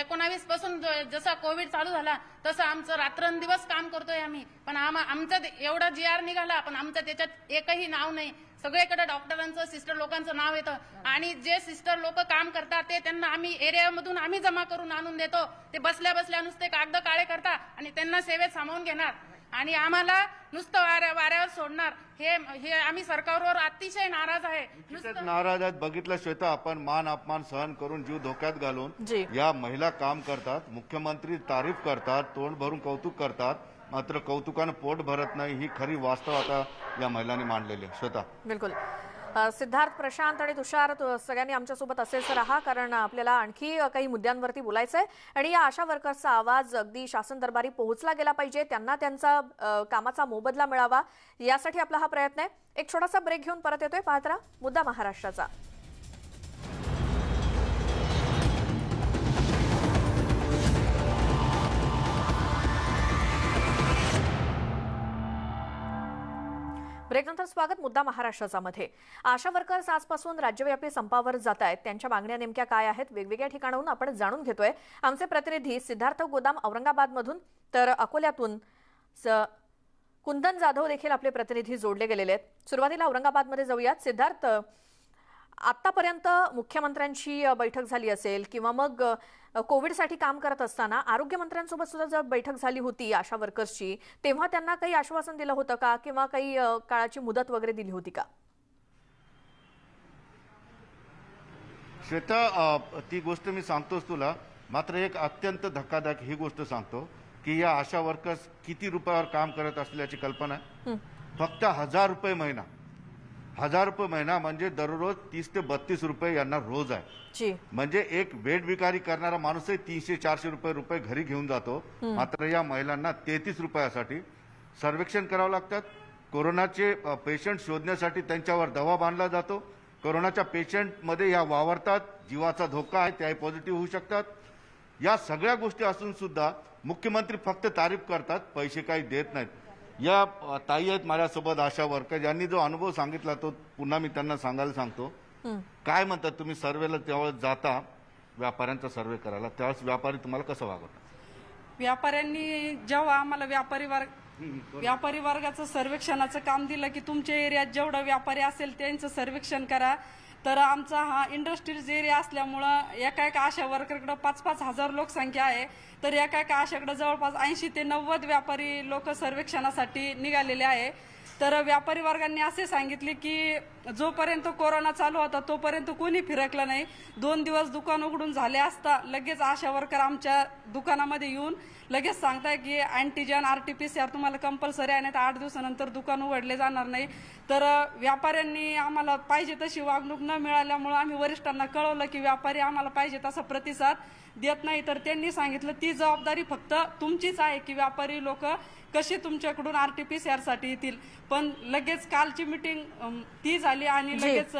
एकोणावीसपासून जसा कोविड चालू झाला तसं आमचं रात्रंदिवस काम करतोय आम्ही. पण आम आमचा ते- एवढा जी आर निघाला पण आमचं त्याच्यात एकही नाव नाही. सगळीकडे डॉक्टरांचं सिस्टर लोकांचं नाव येतं. आणि जे सिस्टर लोक काम करतात ते त्यांना आम्ही एरियामधून आम्ही जमा करून आणून देतो. ते बसल्या बसल्या नुसते कागद काळे करतात आणि त्यांना सेवेत सामावून घेणार. आणि आम्हाला नुसतं वाऱ्या वाऱ्यावर सोडणार. हे हे आम्ही सरकारवर अतिशय नाराज आहे. नाराज आहेत. बघितलं श्वेता आपण मान अपमान सहन करून जीव धोक्यात घालून या महिला काम करतात मुख्यमंत्री तारीफ करतात तोंड भरून कौतुक करतात. मात्र कौतुकानं पोट भरत नाही ही खरी वास्तव आता या महिलांनी मांडलेली आहे. श्वेता. बिलकुल. सिद्धार्थ प्रशांत आणि तुषार सगळ्यांनी आमच्यासोबत असेच राहा कारण आपल्याला आणखी काही मुद्द्यांवरती बोलायचं आहे आणि या आशा वर्कर्सचा आवाज अगदी शासन दरबारी पोहोचला गेला पाहिजे त्यांना त्यांचा कामाचा मोबदला मिळावा यासाठी आपला हा प्रयत्न आहे. एक छोटासा ब्रेक घेऊन परत येतोय. पाहत मुद्दा महाराष्ट्राचा. ब्रेकनंतर स्वागत मुद्दा महाराष्ट्राचा मध्ये आशा वर्कर्स आजपासून राज्यव्यापी संपावर जात आहेत त्यांच्या मागण्या नेमक्या काय आहेत? वेगवेगळ्या ठिकाणाहून आपण जाणून घेतोय. आमचे प्रतिनिधी सिद्धार्थ गोदाम औरंगाबादमधून तर अकोल्यातून स- कुंदन जाधव देखील आपले प्रतिनिधी जोडले गेलेले आहेत. सुरुवातीला औरंगाबादमध्ये जाऊयात. सिद्धार्थ आतापर्यंत मुख्यमंत्र्यांची बैठक झाली असेल किंवा मग कोविडसाठी काम करत असताना आरोग्यमंत्र्यांसोबत सुद्धा जर बैठक झाली होती आशा वर्कर्सची तेव्हा त्यांना काही आश्वासन दिलं होतं का? किंवा काही काळाची मुदत वगैरे दिली होती का? श्वेता ती गोष्ट मी सांगतोच तुला. मात्र एक अत्यंत धक्कादायक ही गोष्ट सांगतो की या आशा वर्कर्स किती रुपयावर काम करत असल्याची कल्पना आहे. फक्त हजार रुपये महिना. हजार रुपये महिना म्हणजे दररोज तीस ते बत्तीस रुपये यांना रोज आहे. म्हणजे एक वेट विकारी करणारा माणूसही तीनशे चारशे रुपये रुपये घरी घेऊन जातो. मात्र या महिलांना तेहतीस रुपयासाठी सर्वेक्षण करावं लागतात. कोरोनाचे पेशंट शोधण्यासाठी त्यांच्यावर दवा बांधला जातो. कोरोनाच्या पेशंटमध्ये या वावरतात. जीवाचा धोका आहे त्याही पॉझिटिव्ह होऊ शकतात. या सगळ्या गोष्टी असून सुद्धा मुख्यमंत्री फक्त तारीफ करतात पैसे काही देत नाहीत. या ताई आहेत माझ्यासोबत आशा वर्कर यांनी जो अनुभव सांगितला तो पुन्हा मी त्यांना सांगायला सांगतो. काय म्हणतात तुम्ही सर्वेला त्यावेळेस जाता व्यापाऱ्यांचा सर्वे करायला. त्यावेळेस व्यापारी तुम्हाला कसं वागवतात? व्यापाऱ्यांनी जेव्हा आम्हाला व्यापारी वर्ग व्यापारी वर्गाचं सर्वेक्षणाचं काम दिलं की तुमच्या एरियात जेवढं व्यापारी असेल त्यांचं सर्वेक्षण करा. तर आमचा हा इंडस्ट्रीज एरिया असल्यामुळं एका एका आशा वर्करकडं पाच पाच हजार लोकसंख्या आहे. तर एका एका आशाकडं जवळपास ऐंशी ते नव्वद व्यापारी लोक सर्वेक्षणासाठी निघालेले आहे. तर व्यापारी वर्गांनी असे सांगितले की जोपर्यंत कोरोना चालू होता तोपर्यंत कोणी फिरकलं नाही. दोन दिवस दुकान उघडून झाले असता लगेच आशा वर्कर आमच्या दुकानामध्ये येऊन लगेच सांगताय की antigen R T P C R तुम्हाला कंपल्सरी आहे नाही तर आठ दिवसानंतर दुकान उघडले जाणार नाही. तर व्यापाऱ्यांनी आम्हाला पाहिजे तशी वागणूक न मिळाल्यामुळं आम्ही वरिष्ठांना कळवलं की व्यापारी आम्हाला पाहिजे तसा प्रतिसाद. देत नाही तर त्यांनी सांगितलं ती जबाबदारी फक्त तुमचीच आहे की व्यापारी लोक कसे तुमच्याकडून आर टी पी सी येतील. पण लगेच कालची मिटिंग ती झाली आणि. लगेच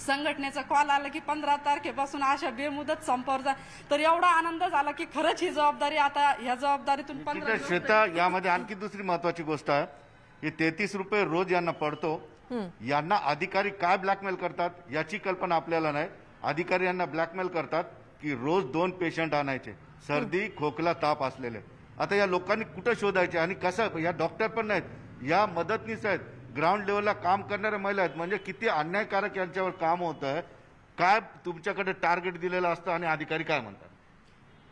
संघटनेचा कॉल आला की पंधरा तारखेपासून अशा बेमुदत संपावर जा. तर एवढा आनंद झाला की खरंच ही जबाबदारी आता ह्या जबाबदारीतून पंधरा श्वेता यामध्ये आणखी दुसरी महत्वाची गोष्ट आहे की तेहतीस रुपये रोज यांना पडतो. यांना अधिकारी काय ब्लॅकमेल करतात याची कल्पना आपल्याला नाही. अधिकारी यांना ब्लॅकमेल करतात. की रोज दोन पेशंट आणायचे. सर्दी खोकला ताप असलेले. आता या लोकांनी कुठं शोधायचे आणि कसं? या डॉक्टर पण नाहीत. या मदतनीस आहेत. ग्राउंड लेवलला काम करणाऱ्या महिला आहेत. म्हणजे किती अन्यायकारक यांच्यावर काम होत? आहे काय तुमच्याकडे टार्गेट दिलेलं असतं आणि अधिकारी काय म्हणतात?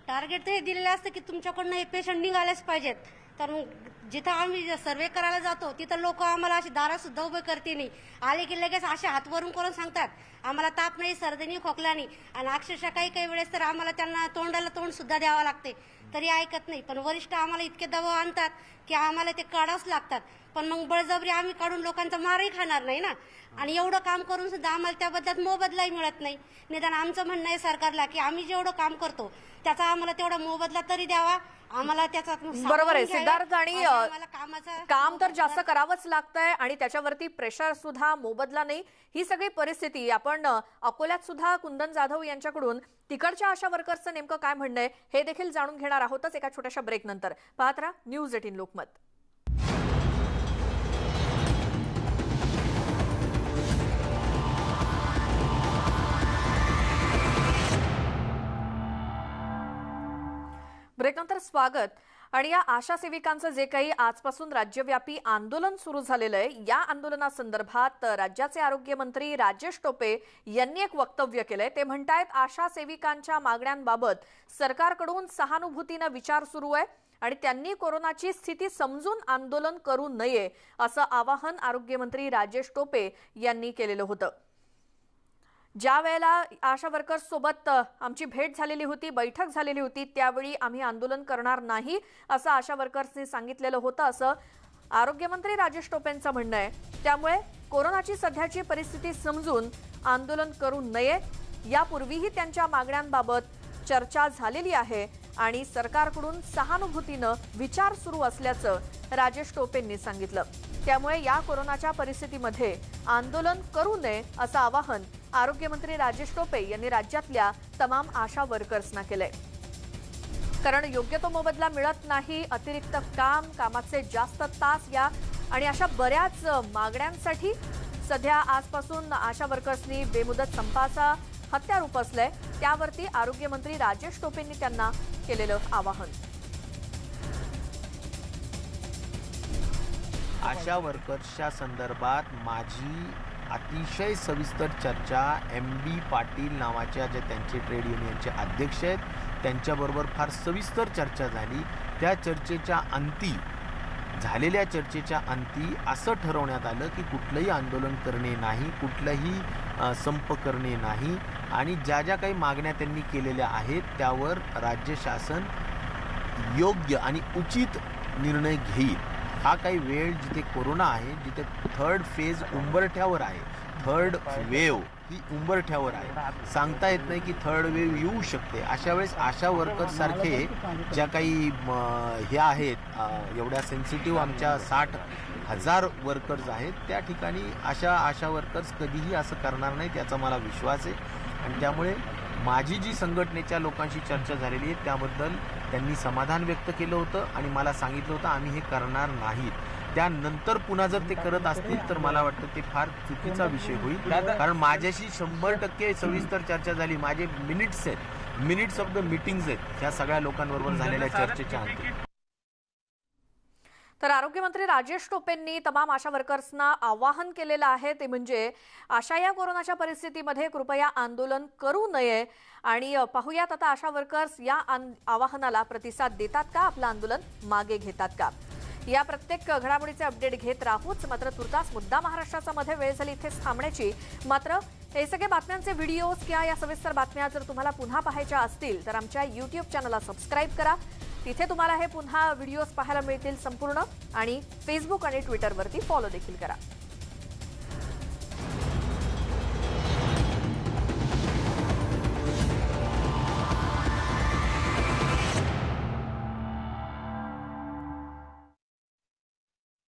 टार्गेट तर हे दिलेलं असतं की तुमच्याकडनं हे पेशंट निघालेच पाहिजेत. तर मग जिथं आम्ही सर्वे करायला जातो तिथं लोक आम्हाला अशी दारात सुद्धा उभे करते नाही. आले की लगेच असे हातवरून करून सांगतात आम्हाला ताप नाही सर्दी नाही खोकला नाही. आणि अक्षरशः काही काही वेळेस तर आम्हाला त्यांना तोंडाला तोंड सुद्धा द्यावं लागते. तरी ऐकत नाही. पण वरिष्ठ आम्हाला इतके दबाव आणतात की आम्हाला ते काढावंच लागतात. पण मग बळजबरी आम्ही काढून लोकांचा मारही खाणार नाही ना. आणि एवढं काम करून सुद्धा आम्हाला त्याबद्दल मोबदलाही मिळत नाही. निदान आमचं म्हणणं आहे सरकारला की आम्ही जेवढं काम करतो त्याचा आम्हाला तेवढा मोबदला तरी द्यावा. आम्हाला त्याचा बरोबर आहे. सिद्धार्थ आणि काम तर जास्त करावंच लागतंय आणि त्याच्यावरती प्रेशर सुद्धा मोबदला नाही. ही सगळी परिस्थिती आपण अकोल्यात सुद्धा कुंदन जाधव यांच्याकडून तिकडच्या आशा वर्कर्सचं नेमकं काय म्हणणं आहे हे देखील जाणून घेणार आहोतच एका छोट्याशा ब्रेक नंतर. पाहत राहा न्यूज एटीन लोकमत. ब्रेकनंतर स्वागत. आणि या आशा सेविकांचं जे काही आजपासून राज्यव्यापी आंदोलन सुरू झालेलं आहे या आंदोलनासंदर्भात राज्याचे आरोग्यमंत्री राजेश टोपे यांनी एक वक्तव्य केलंय. ते म्हणतायत आशा सेविकांच्या मागण्यांबाबत सरकारकडून सहानुभूतीनं विचार सुरू आहे आणि त्यांनी कोरोनाची स्थिती समजून आंदोलन करू नये असं आवाहन आरोग्यमंत्री राजेश टोपे यांनी केलेलं होतं. ज्या वेळेला आशा वर्कर्स सोबत आमची भेट झालेली होती बैठक झालेली होती त्यावेळी आम्ही आंदोलन करणार नाही असं आशा वर्कर्सनी सांगितलेलं होतं असं आरोग्यमंत्री राजेश टोपेंचं म्हणणं आहे. त्यामुळे कोरोनाची सध्याची परिस्थिती समजून आंदोलन करू नये. यापूर्वीही त्यांच्या मागण्यांबाबत चर्चा झालेली आहे. आणि सरकारकडून सहानुभूतीनं विचार सुरू असल्याचं राजेश टोपेंनी सांगितलं. त्यामुळे या कोरोनाच्या परिस्थितीमध्ये आंदोलन करू नये असं आवाहन आरोग्यमंत्री राजेश टोपे यांनी राज्यातल्या तमाम आशा वर्कर्सना केलंय. कारण योग्य तो मोबदला मिळत नाही अतिरिक्त काम कामाचे जास्त तास या आणि अशा बऱ्याच मागण्यांसाठी सध्या आजपासून आशा वर्कर्सनी बेमुदत संपाचा हत्यार उपसलंय त्यावरती आरोग्यमंत्री राजेश टोपेंनी त्यांना केलेलं आवाहन. आशा वर्कर्सच्या संदर्भात माझी अतिशय सविस्तर चर्चा एम बी पाटील नावाच्या जे त्यांचे ट्रेड युनियनचे अध्यक्ष आहेत त्यांच्याबरोबर फार सविस्तर चर्चा झाली. त्या चर्चेच्या अंती झालेल्या चर्चेच्या अंती असं ठरवण्यात आलं की कुठलंही आंदोलन करणे नाही कुठलंही संप करणे नाही. आणि ज्या ज्या काही मागण्या त्यांनी केलेल्या आहेत त्यावर राज्य शासन योग्य आणि उचित निर्णय घेईल. हा काही वेळ जिथे कोरोना आहे जिथे थर्ड फेज उंबरठ्यावर आहे थर्ड वेव ही उंबरठ्यावर आहे. सांगता येत नाही की थर्ड वेव येऊ शकते. अशा वेळेस आशा वर्कर सारखे ज्या काही हे आहेत एवढ्या सेन्सिटिव्ह आमच्या साठ हजार वर्कर्स आहेत त्या ठिकाणी अशा आशा वर्कर्स कधीही असं करणार नाहीत याचा मला विश्वास आहे. आणि त्यामुळे माझी जी संघटनेच्या लोकांशी चर्चा झालेली आहे त्याबद्दल त्यांनी समाधान व्यक्त केलं होतं आणि मला सांगितलं होतं आम्ही हे करणार नाहीत त्यानंतर पुन्हा जर ते करत असतील तर मला वाटतं ते फार चुकीचा विषय होईल. कारण माझ्याशी शंभर टक्के सविस्तर चर्चा झाली. माझे मिनिट्स आहेत. मिनिट्स ऑफ द मिटिंग्स आहेत. ह्या सगळ्या लोकांबरोबर झालेल्या चर्चेच्या अंती तर आरोग्यमंत्री राजेश टोपेंनी तमाम आशा वर्कर्सना आवाहन केलेलं आहे. ते म्हणजे आशा या कोरोनाच्या परिस्थितीमध्ये कृपया आंदोलन करू नये आणि पाहूयात आता आशा वर्कर्स या आन- आवाहनाला प्रतिसाद देतात का? आपलं आंदोलन मागे घेतात का? या प्रत्येक घडामोडीचे अपडेट घेत राहूच. मात्र तुर्तास मुद्दा महाराष्ट्राचा मध्ये वेळ झाली इथेच थांबण्याची. मात्र हे सगळे बातम्यांचे व्हिडिओज किंवा या सविस्तर बातम्या जर तुम्हाला पुन्हा पाहायच्या असतील तर आमच्या युट्यूब चॅनलला सबस्क्राईब करा. तिथे तुम्हाला हे पुन्हा व्हिडिओज पाहायला मिळतील संपूर्ण. आणि फेसबुक आणि ट्विटरवरती फॉलो देखील करा.